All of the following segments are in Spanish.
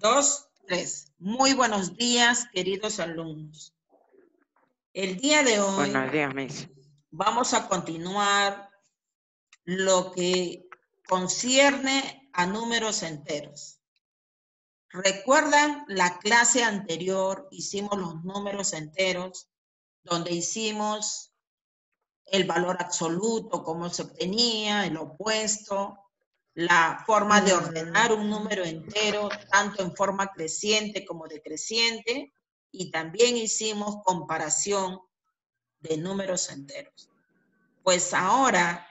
dos, tres. Muy buenos días, queridos alumnos. El día de hoy días, vamos a continuar lo que concierne a números enteros. ¿Recuerdan la clase anterior? Hicimos los números enteros, donde hicimos el valor absoluto, cómo se obtenía, el opuesto, la forma de ordenar un número entero, tanto en forma creciente como decreciente, y también hicimos comparación de números enteros. Pues ahora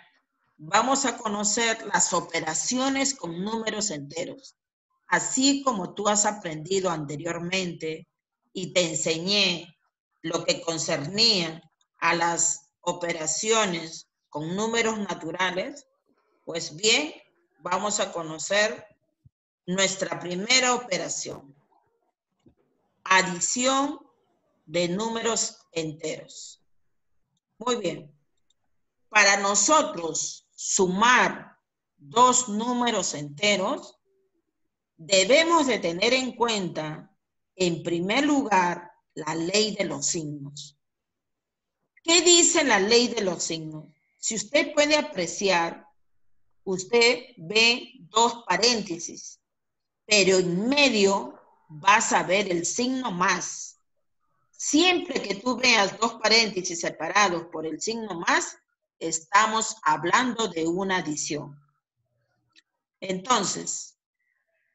vamos a conocer las operaciones con números enteros. Así como tú has aprendido anteriormente y te enseñé lo que concernía a las operaciones con números naturales, pues bien, vamos a conocer nuestra primera operación. Adición de números enteros. Muy bien. Para nosotros sumar dos números enteros, debemos de tener en cuenta, en primer lugar, la ley de los signos. ¿Qué dice la ley de los signos? Si usted puede apreciar, usted ve dos paréntesis, pero en medio vas a ver el signo más. Siempre que tú veas dos paréntesis separados por el signo más, estamos hablando de una adición. Entonces,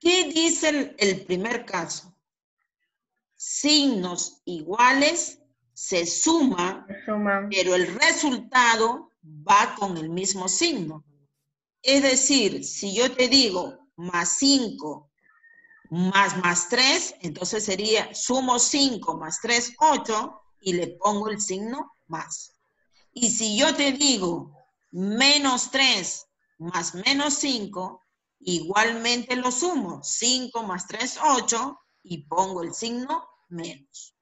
¿qué dice el, el primer caso? Signos iguales se suman, Suman. pero el resultado va con el mismo signo. Es decir, si yo te digo más 5 más más 3, entonces sería sumo 5 más 3, 8 y le pongo el signo más. Y si yo te digo menos 3 más menos 5, igualmente lo sumo. 5 más 3, 8 y pongo el signo menos.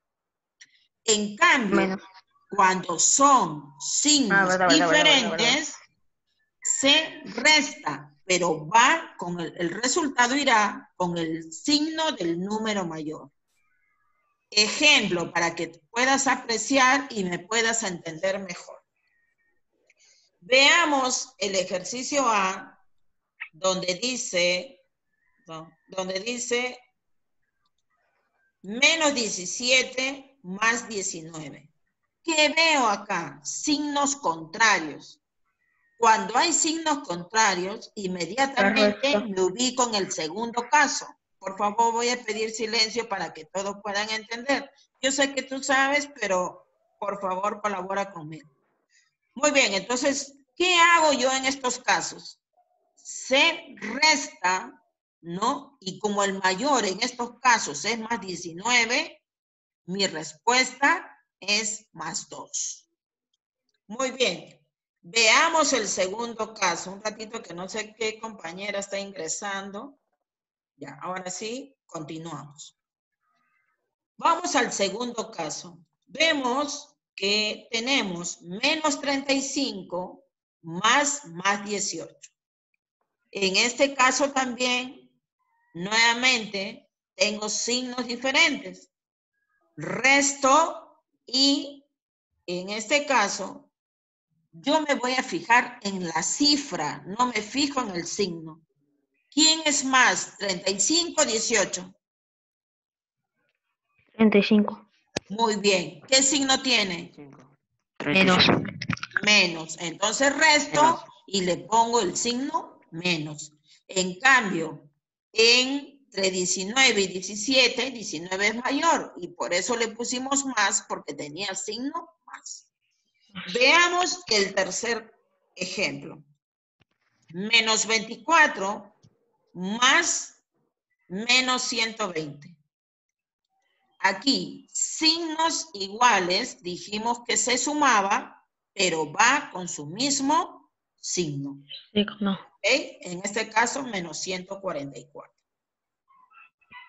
En cambio, Menos. cuando son signos Ah, verdad, diferentes, se resta, pero va con el, resultado irá con el signo del número mayor. Ejemplo para que puedas apreciar y me puedas entender mejor. Veamos el ejercicio A, donde dice, donde dice menos 17 más 19. ¿Qué veo acá? Signos contrarios. Cuando hay signos contrarios, inmediatamente Correcto. me ubico en el segundo caso. Por favor, voy a pedir silencio para que todos puedan entender. Yo sé que tú sabes, pero por favor colabora conmigo. Muy bien, entonces, ¿qué hago yo en estos casos? Se resta, ¿no? Y como el mayor en estos casos es más 19, mi respuesta es más 2. Muy bien. Veamos el segundo caso. Un ratito que no sé qué compañera está ingresando. Ya, ahora sí, continuamos. Vamos al segundo caso. Vemos que tenemos menos 35 más más 18. En este caso también, nuevamente, tengo signos diferentes. Resto y, en este caso, yo me voy a fijar en la cifra, no me fijo en el signo. ¿Quién es más? 35 18. 35. Muy bien. ¿Qué signo tiene? Menos. Menos. Entonces resto Menos. y le pongo el signo menos. En cambio, entre 19 y 17, 19 es mayor y por eso le pusimos más porque tenía signo más. Veamos el tercer ejemplo. Menos 24 más menos 120. Aquí, signos iguales, dijimos que se sumaba, pero va con su mismo signo. Sí, no. ¿ok? En este caso, menos 144.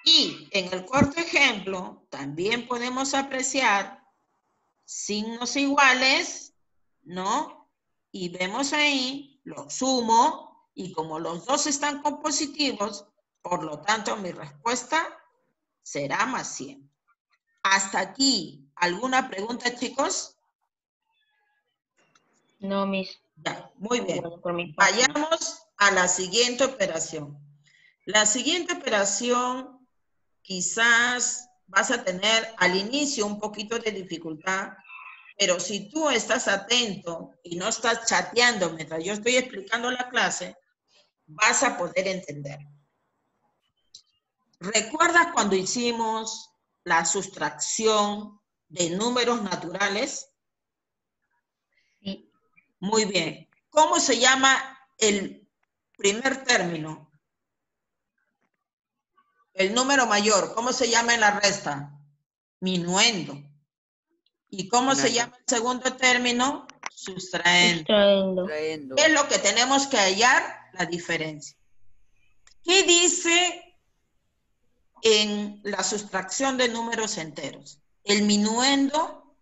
Y en el cuarto ejemplo, también podemos apreciar signos iguales, ¿no? Y vemos ahí, lo sumo, y como los dos están compositivos, Por lo tanto, mi respuesta será más 100. Hasta aquí, ¿alguna pregunta, chicos? No, mis. Ya, muy bien. Vayamos a la siguiente operación. La siguiente operación quizás vas a tener al inicio un poquito de dificultad, pero si tú estás atento y no estás chateando mientras yo estoy explicando la clase, vas a poder entender. ¿Recuerdas cuando hicimos la sustracción de números naturales? Sí. Muy bien. ¿Cómo se llama el primer término? El número mayor, ¿cómo se llama en la resta? Minuendo. ¿Y cómo se llama el segundo término? Sustraendo. Extrayendo. Traendo. ¿Qué es lo que tenemos que hallar? La diferencia. ¿Qué dice en la sustracción de números enteros? El minuendo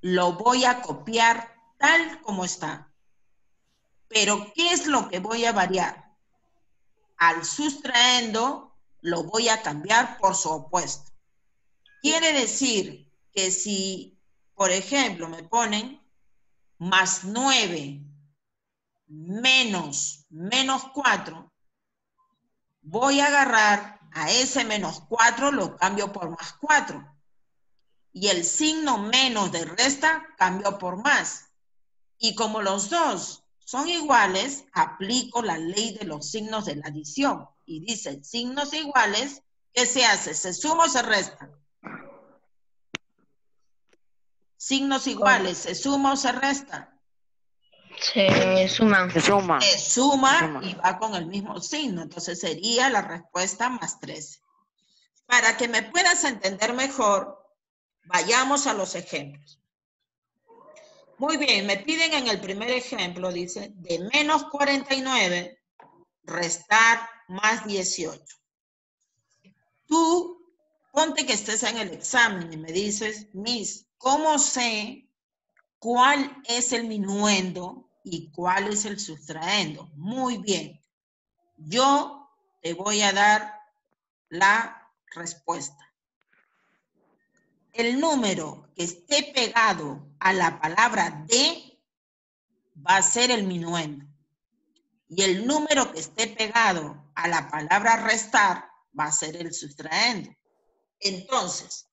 lo voy a copiar tal como está. Pero ¿qué es lo que voy a variar? Al sustraendo lo voy a cambiar por su opuesto. Quiere decir que si, por ejemplo, me ponen más 9 menos menos 4, voy a agarrar a ese menos 4, lo cambio por más 4. Y el signo menos de resta cambio por más. Y como los dos son iguales, aplico la ley de los signos de la adición. Y dice, signos iguales, ¿qué se hace? ¿Se suma o se resta? Signos iguales, ¿se suma o se resta? Se suman. Se suma. Se suma Suma. y va con el mismo signo. Entonces sería la respuesta más 13. Para que me puedas entender mejor, vayamos a los ejemplos. Muy bien, me piden en el primer ejemplo, dice, de menos 49, restar más 18. Tú, ponte que estés en el examen y me dices, Miss, ¿cómo sé cuál es el minuendo y cuál es el sustraendo. Muy bien. Yo te voy a dar la respuesta. El número que esté pegado a la palabra de va a ser el minuendo. Y el número que esté pegado a la palabra restar va a ser el sustraendo. Entonces,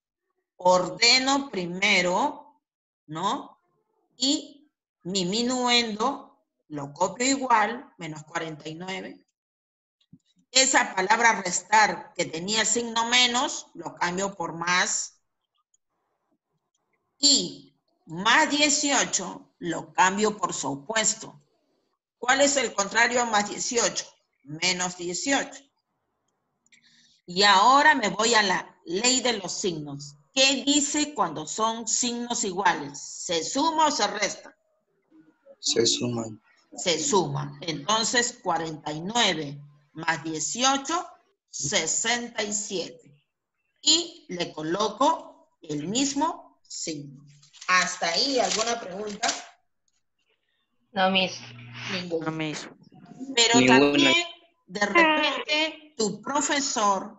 ordeno primero, ¿no? Y mi minuendo lo copio igual, menos 49. Esa palabra restar que tenía signo menos, lo cambio por más. Y más 18 lo cambio por su opuesto. ¿Cuál es el contrario a más 18? Menos 18. Y ahora me voy a la ley de los signos. ¿Qué dice cuando son signos iguales? ¿Se suma o se resta? Se suman. Se suma. Entonces, 49 más 18, 67. Y le coloco el mismo signo. ¿Hasta ahí alguna pregunta? No, mis. No Ninguna. me hizo. Pero Ninguna. también, de repente, tu profesor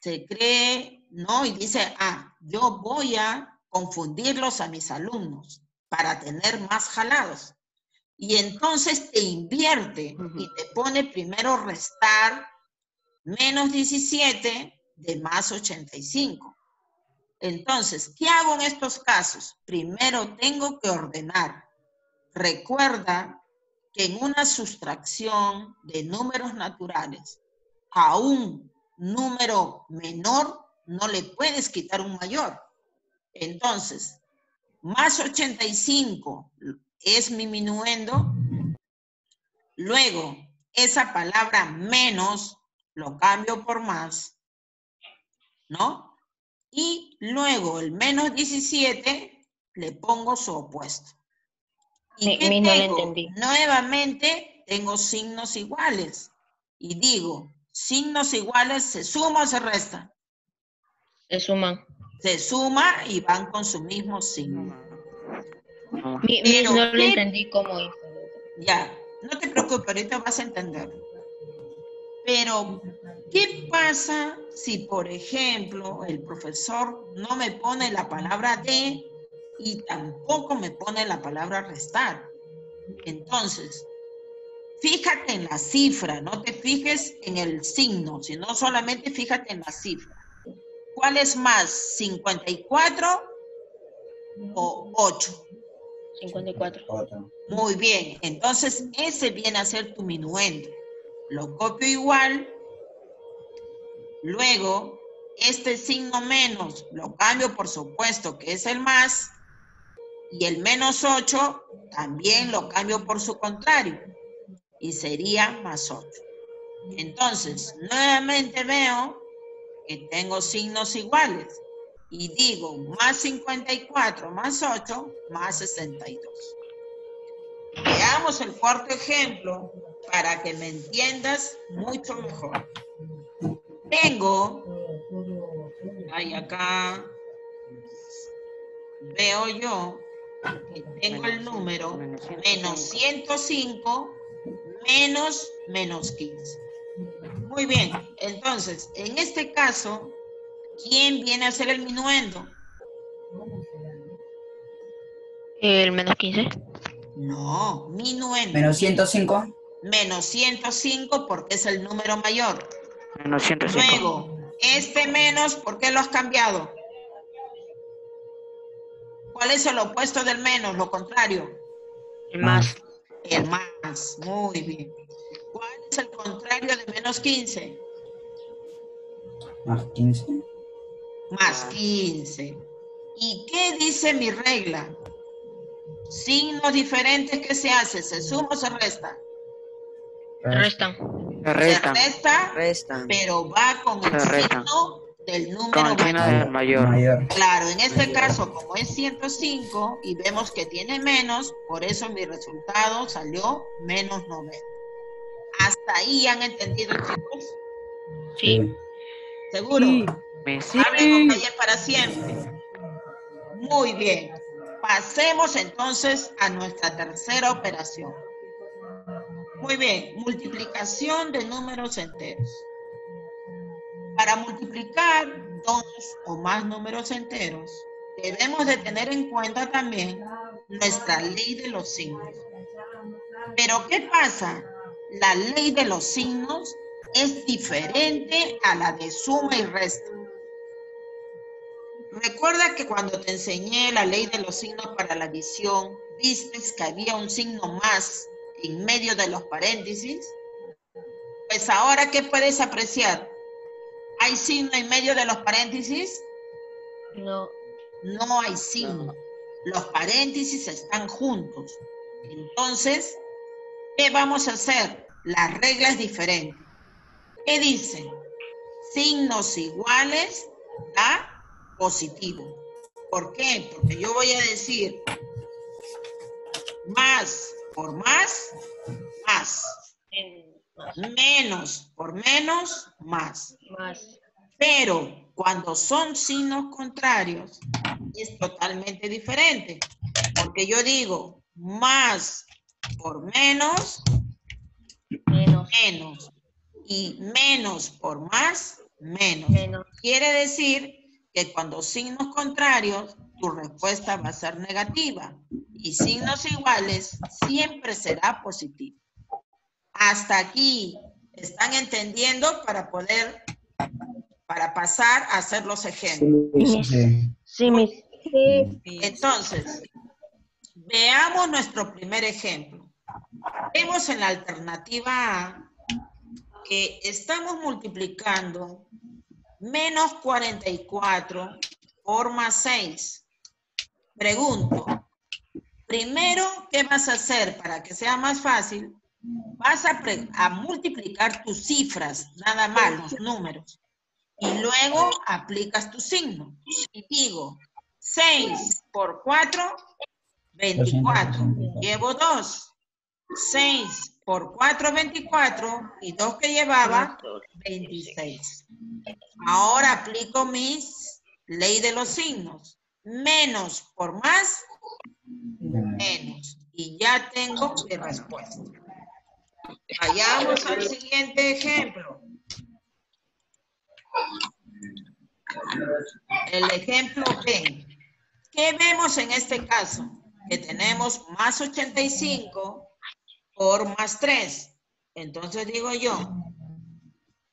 se cree, ¿no? Y dice, ah, yo voy a confundirlos a mis alumnos para tener más jalados. Y entonces te invierte y te pone primero restar menos 17 de más 85. Entonces, ¿qué hago en estos casos? Primero tengo que ordenar. Recuerda que en una sustracción de números naturales a un número menor no le puedes quitar un mayor. Entonces, más 85 es mi minuendo. Luego, esa palabra menos lo cambio por más, ¿no? Y luego el menos 17 le pongo su opuesto. ¿Y qué mi no tengo? entendí. Nuevamente tengo signos iguales. Y digo, signos iguales, ¿se suma o se resta? Se suman. Se suma y van con su mismo signo. No. Mi, Pero, no lo entendí cómo hizo. Ya, no te preocupes, ahorita vas a entender. Pero, ¿qué pasa si, por ejemplo, el profesor no me pone la palabra de y tampoco me pone la palabra restar? Entonces, fíjate en la cifra, no te fijes en el signo, sino solamente fíjate en la cifra. ¿Cuál es más, 54 o 8? 54. Otro. Muy bien, entonces ese viene a ser tu minuendo. Lo copio igual, luego este signo menos lo cambio por supuesto que es el más, y el menos 8 también lo cambio por su contrario, y sería más 8. Entonces, nuevamente veo que tengo signos iguales y digo más 54 más 8 más 62. Veamos el cuarto ejemplo para que me entiendas mucho mejor. Tengo, ahí acá, veo yo tengo el número menos 105 menos menos 15. Muy bien, entonces, en este caso, ¿quién viene a ser el minuendo? El menos 15. No, minuendo. Menos 105. Menos 105 porque es el número mayor. Menos 105. Luego, este menos, ¿por qué lo has cambiado? ¿Cuál es el opuesto del menos? Lo contrario. El más. El más. Muy bien. ¿Cuál es el contrario de menos 15? Más 15. Más 15. ¿Y qué dice mi regla? Signos diferentes, ¿qué se hace? ¿Se suma o se resta? Restan. Se restan. Se resta, Restan. pero va con el signo del Con número mayor. del mayor. Mayor. Claro, en este caso, como es 105 y vemos que tiene menos, por eso mi resultado salió menos 90. ¿Hasta ahí han entendido, chicos? Sí. ¿Seguro? Me Hablen callen para siempre. Muy bien. Pasemos entonces a nuestra tercera operación. Muy bien, multiplicación de números enteros. Para multiplicar dos o más números enteros, debemos de tener en cuenta también nuestra ley de los signos. Pero ¿qué pasa? La ley de los signos es diferente a la de suma y resta. Recuerda que cuando te enseñé la ley de los signos para la adición, viste que había un signo más en medio de los paréntesis. Pues ahora, ¿qué puedes apreciar? ¿Hay signo en medio de los paréntesis? No. No hay signo. Los paréntesis están juntos. Entonces, ¿qué vamos a hacer? La regla es diferente. ¿Qué dice? Signos iguales da positivo. ¿Por qué? Porque yo voy a decir más por más, más. Menos por menos, más. Más. Pero cuando son signos contrarios, es totalmente diferente. Porque yo digo más por menos, Menos. menos. Y menos por más, menos. Menos. Quiere decir que cuando signos contrarios, tu respuesta va a ser negativa. Y signos iguales siempre será positivo. Hasta aquí, ¿están entendiendo para poder, para pasar a hacer los ejemplos? Sí. Sí, mis. Entonces, veamos nuestro primer ejemplo. Vemos en la alternativa A que estamos multiplicando menos 44 por más 6. Pregunto, primero, ¿qué vas a hacer para que sea más fácil? Vas a, a multiplicar tus cifras, nada más, los números. Y luego aplicas tu signo. Y digo, 6 por 4, 24. Llevo 2. 6 por 4, 24. Y 2 que llevaba, 26. Ahora aplico mis ley de los signos. Menos por más, menos. Y ya tengo mi respuesta. Vayamos al siguiente ejemplo. El ejemplo B. ¿Qué vemos en este caso? Que tenemos más 85 por más 3. Entonces digo yo,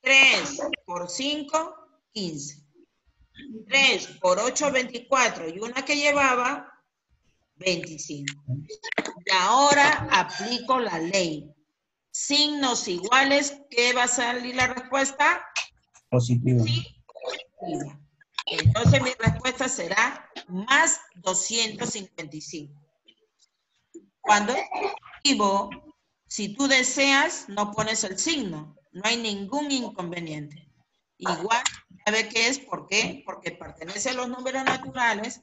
3 por 5, 15. 3 por 8, 24. Y una que llevaba, 25. Y ahora aplico la ley. Signos iguales, ¿qué va a salir la respuesta? Positivo. Sí. Entonces mi respuesta será más 255. Cuando es positivo, si tú deseas, no pones el signo. No hay ningún inconveniente. Igual, ¿sabe qué es? ¿Por qué? Porque pertenece a los números naturales,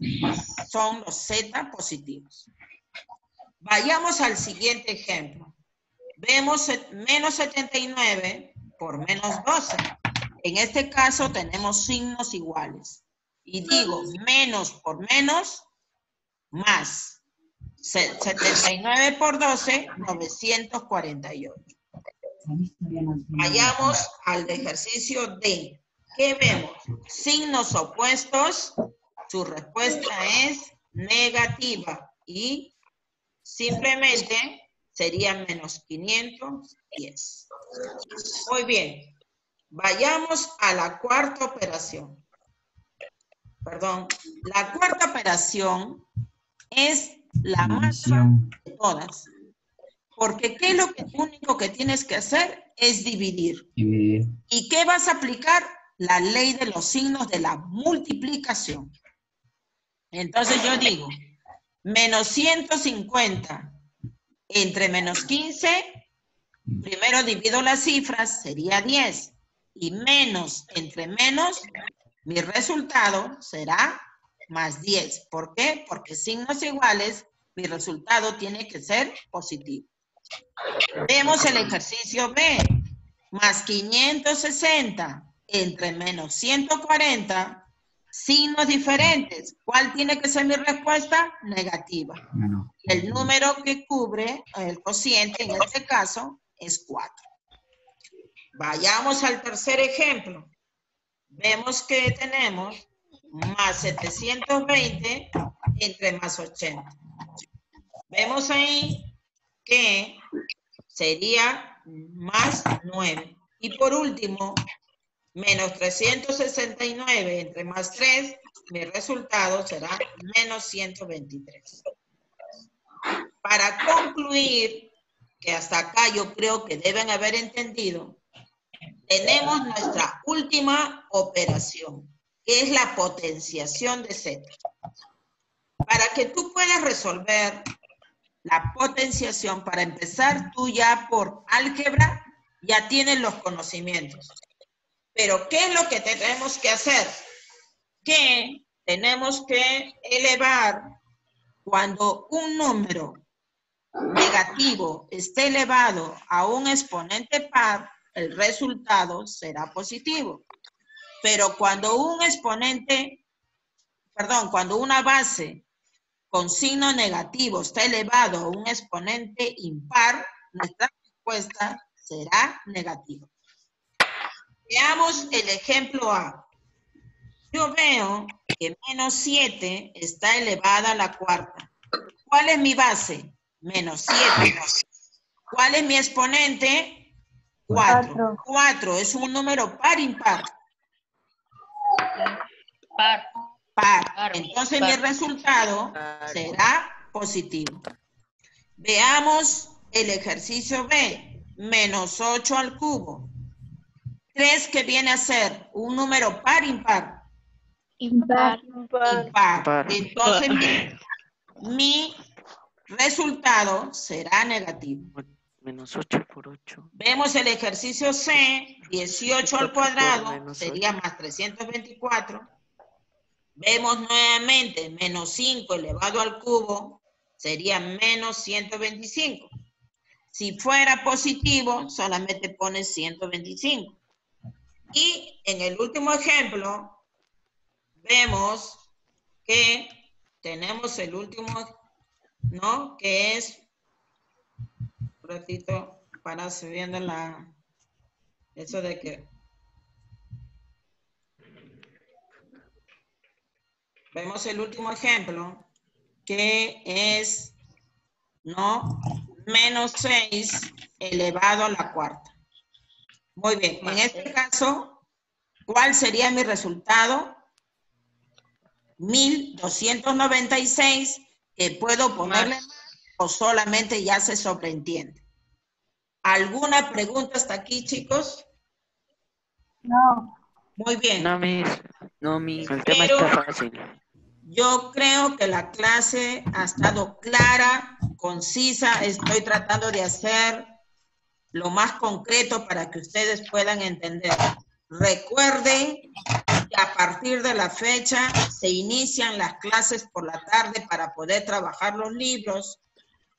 son los Z positivos. Vayamos al siguiente ejemplo. Vemos menos 79 por menos 12. En este caso tenemos signos iguales. Y digo, menos por menos, más. Se- 79 por 12, 948. Vayamos al ejercicio D. ¿Qué vemos? Signos opuestos, su respuesta es negativa y simplemente sería menos 510. Muy bien. Vayamos a la cuarta operación. Perdón. La cuarta operación es la más de todas. Porque ¿qué es lo que único que tienes que hacer? Es dividir. Dividir. ¿Y qué vas a aplicar? La ley de los signos de la multiplicación. Entonces yo digo, menos 150 entre menos 15, primero divido las cifras, sería 10. Y menos entre menos, mi resultado será más 10. ¿Por qué? Porque signos iguales, mi resultado tiene que ser positivo. Vemos el ejercicio B. Más 560 entre menos 140, signos diferentes. ¿Cuál tiene que ser mi respuesta? Negativa. El número que cubre el cociente, en este caso, es 4. Vayamos al tercer ejemplo. Vemos que tenemos más 720 entre más 80. Vemos ahí que sería más 9. Y por último, menos 369 entre más 3, mi resultado será menos 123. Para concluir, que hasta acá yo creo que deben haber entendido, tenemos nuestra última operación, que es la potenciación de Z. Para que tú puedas resolver la potenciación, para empezar, tú ya por álgebra ya tienes los conocimientos. Pero, ¿qué es lo que tenemos que hacer? Que tenemos que elevar cuando un número negativo esté elevado a un exponente par, el resultado será positivo. Pero cuando un exponente, perdón, cuando una base con signo negativo está elevado a un exponente impar, nuestra respuesta será negativa. Veamos el ejemplo A. Yo veo que menos 7 está elevada a la cuarta. ¿Cuál es mi base? Menos 7. ¿Cuál es mi exponente? 4. 4 es un número par impar. Par. Par. Par. Entonces Par. mi resultado será positivo. Veamos el ejercicio B. Menos 8 al cubo. 3 que viene a ser un número par impar. Impar. Impar. Par. Entonces mi, mi resultado será negativo. Menos 8 por 8. Vemos el ejercicio C, 18 al cuadrado, sería más 324. Vemos nuevamente menos 5 elevado al cubo, sería menos 125. Si fuera positivo, solamente pones 125. Y en el último ejemplo, vemos que tenemos el último, ¿no? Que es, un ratito, para subiendo la... Eso de que... Vemos el último ejemplo, que es, ¿no? Menos 6 elevado a la cuarta. Muy bien, en este caso, ¿cuál sería mi resultado? 1296, que puedo ponerle más o solamente ya se sobreentiende. ¿Alguna pregunta hasta aquí, chicos? No. Muy bien. No, mis. No, mi. El tema Pero- está fácil. Yo creo que la clase ha estado clara, concisa. Estoy tratando de hacer lo más concreto para que ustedes puedan entender. Recuerden que a partir de la fecha se inician las clases por la tarde para poder trabajar los libros,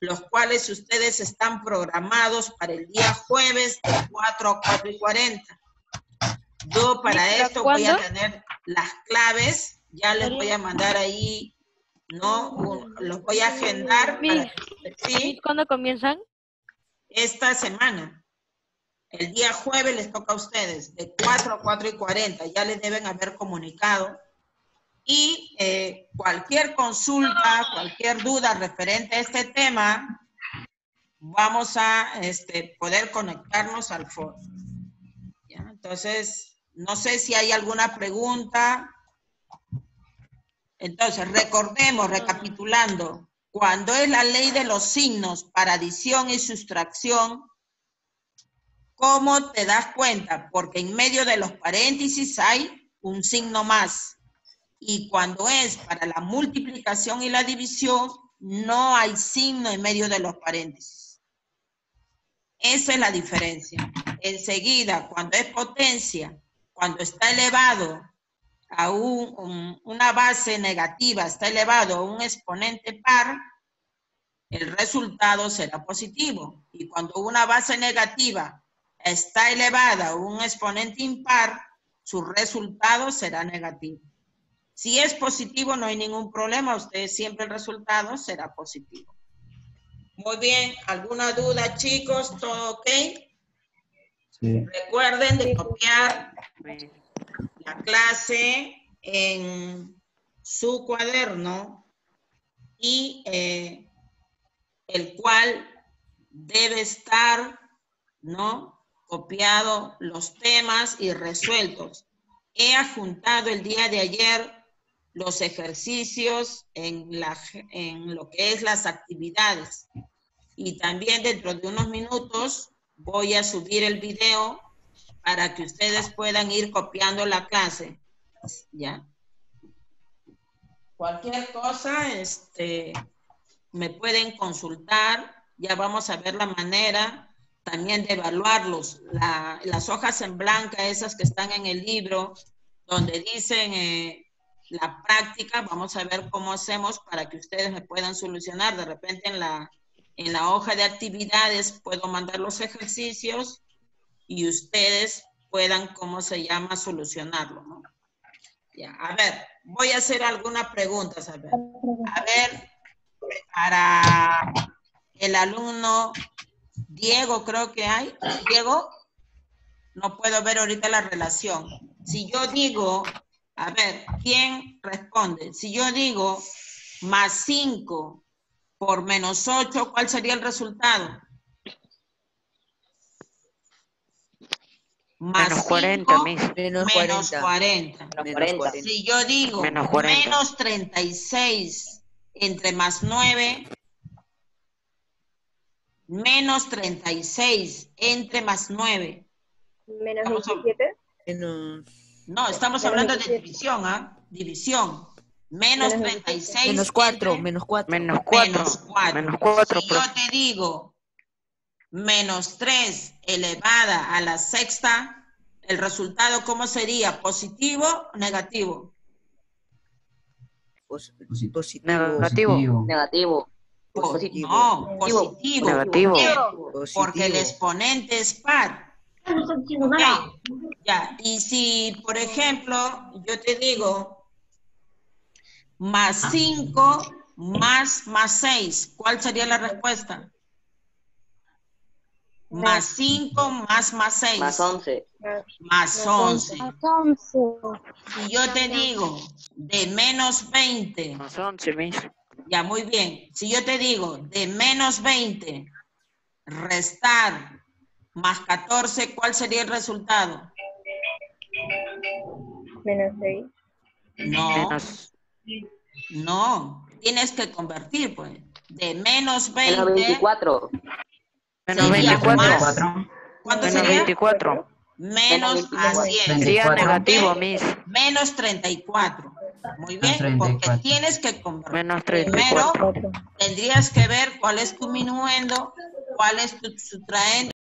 los cuales ustedes están programados para el día jueves de 4 a 4 y 40. Yo para ¿Para esto voy a cuándo? tener las claves, ya les voy a mandar ahí, ¿no? Los voy a agendar. para que- sí, ¿Cuándo comienzan? Esta semana. El día jueves les toca a ustedes, de 4 a 4 y 40, ya les deben haber comunicado. Y eh, cualquier consulta, cualquier duda referente a este tema, vamos a este, poder conectarnos al foro. Entonces, no sé si hay alguna pregunta. Entonces, recordemos, recapitulando, cuando es la ley de los signos para adición y sustracción, ¿cómo te das cuenta? Porque en medio de los paréntesis hay un signo más. Y cuando es para la multiplicación y la división, no hay signo en medio de los paréntesis. Esa es la diferencia. Enseguida, cuando es potencia, cuando está elevado a un- un- una base negativa, está elevado a un exponente par, el resultado será positivo. Y cuando una base negativa está elevada a un exponente impar, su resultado será negativo. Si es positivo, no hay ningún problema. Usted siempre el resultado será positivo. Muy bien. ¿Alguna duda, chicos? ¿Todo ok? Sí. Recuerden de copiar. La clase en su cuaderno y eh, el cual debe estar, ¿no? Copiado los temas y resueltos. He adjuntado el día de ayer los ejercicios en, la, en lo que es las actividades. Y también dentro de unos minutos voy a subir el video para que ustedes puedan ir copiando la clase. ¿Ya? Cualquier cosa, este, me pueden consultar. Ya vamos a ver la manera también de evaluarlos. La- las hojas en blanca, esas que están en el libro, donde dicen eh, la práctica, vamos a ver cómo hacemos para que ustedes me puedan solucionar. De repente en la, en la hoja de actividades puedo mandar los ejercicios y ustedes puedan, ¿cómo se llama?, solucionarlo, ¿no? Ya, a ver, voy a hacer algunas preguntas, a ver. A ver, para el alumno Diego, creo que hay. Diego, no puedo ver ahorita la relación. Si yo digo, a ver, ¿quién responde? Si yo digo más 5 por menos 8, ¿cuál sería el resultado? Más Menos 40, cinco mis. Menos menos 40. 40. Menos 40. 40. Si yo digo Menos 40. menos 36 entre más 9, menos 36 entre más 9. Menos Vamos a- 17. Menos, No, estamos Menos hablando de 17. división, ¿ah? División. Menos Menos 36. menos 4, entre menos 4. Menos 4. menos 4. Menos 4, si yo te digo menos 3 elevada a la sexta, el resultado, ¿cómo sería? ¿Positivo o negativo? Posi- positivo. Negativo. Negativo. Po- Positivo. No, Positivo. Negativo. Porque el exponente es par. Ok, Ya, y si, por ejemplo, yo te digo más 5 más más 6, ¿cuál sería la respuesta? Más 5 más más 6 Más 11. más 11. Más once. Si yo te digo de menos 20, Más 11, Miss. ya muy bien. Si yo te digo de menos 20, restar más 14, ¿cuál sería el resultado? Menos 6. No, Menos, no. Tienes que convertir, pues. De menos Menos 20, 24. menos Sería 24. Más- 24. ¿cuánto Menos sería? 24. Menos a 100. Sería 24. negativo, Miss. Menos 34. Muy Menos bien, porque 34. tienes que convertir. Menos Primero 34. tendrías que ver cuál es tu minuendo, cuál es tu subtraendo